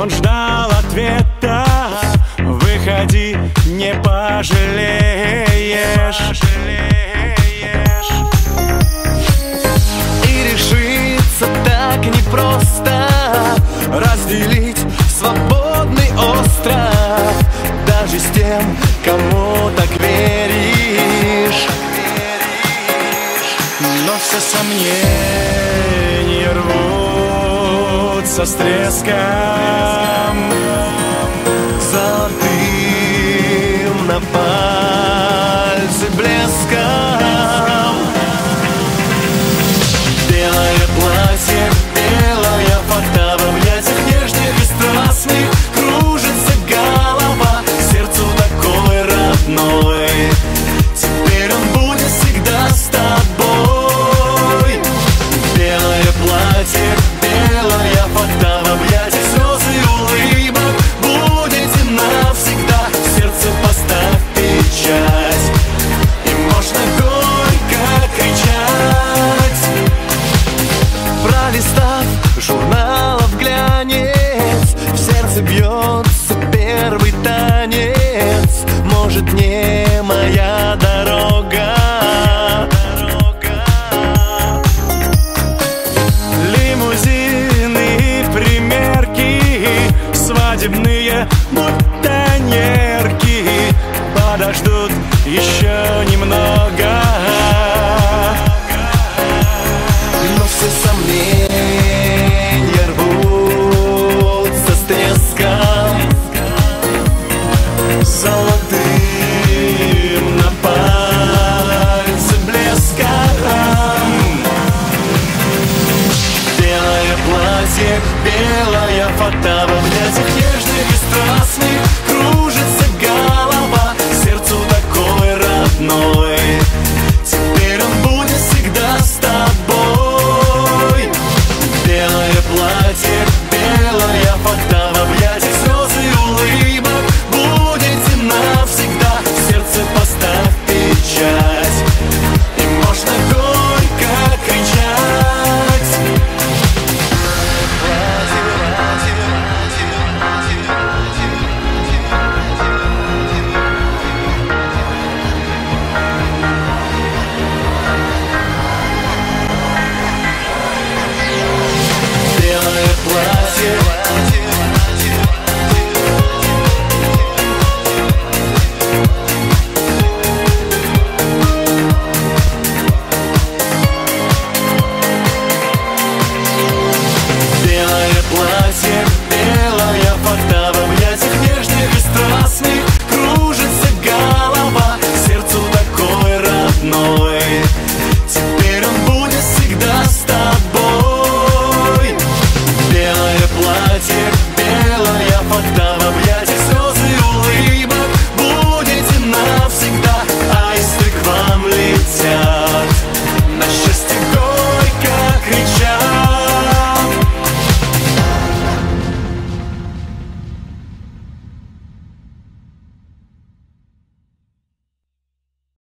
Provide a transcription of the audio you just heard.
Он ждал ответа. Выходи, не пожалеешь. И решиться так непросто. Разделить свободный остров. Даже с тем, кому рвутся с треском Золотым на Может не моя дорога? Лимузины и примерки Свадебные бутонерки Подождут еще